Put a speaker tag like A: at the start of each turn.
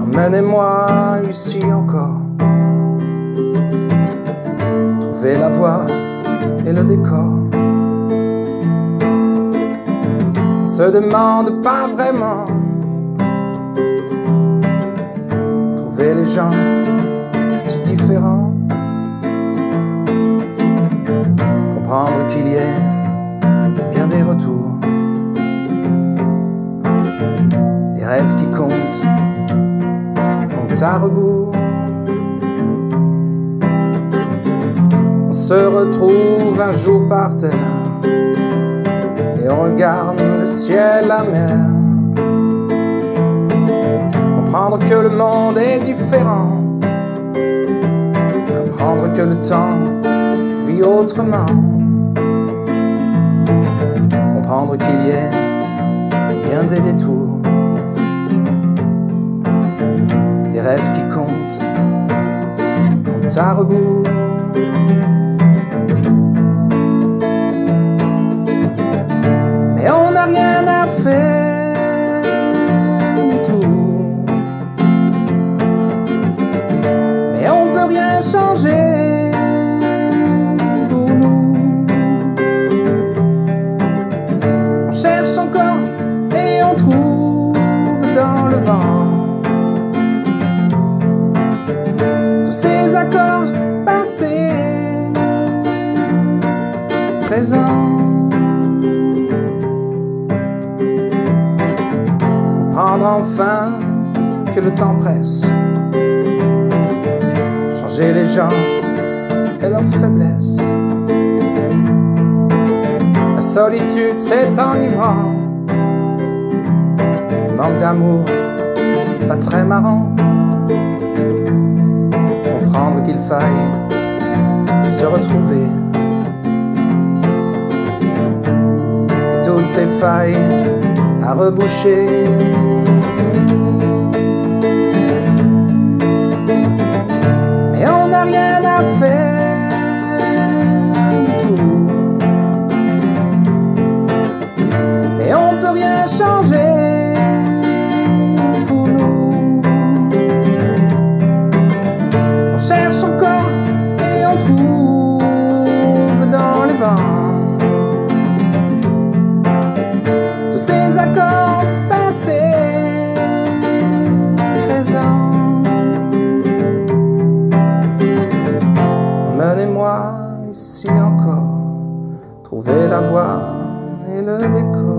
A: Emmenez-moi ici encore. Trouver la voie et le décor. On se demande pas vraiment. Trouver les gens si différents. Comprendre qu'il y ait bien des retours. Les rêves qui comptent à rebours. On se retrouve un jour par terre et on regarde le ciel, la mer. Comprendre que le monde est différent. Apprendre que le temps vit autrement. Comprendre qu'il y ait bien des détours. Rêves qui comptent, comptent à rebours. Mais on n'a rien à faire du tout. Mais on peut rien changer présents. Comprendre enfin que le temps presse. Changer les gens et leurs faiblesses. La solitude, c'est enivrant. Manque d'amour, pas très marrant. Comprendre qu'il faille se retrouver. Toutes ces failles à reboucher. voix et le décor.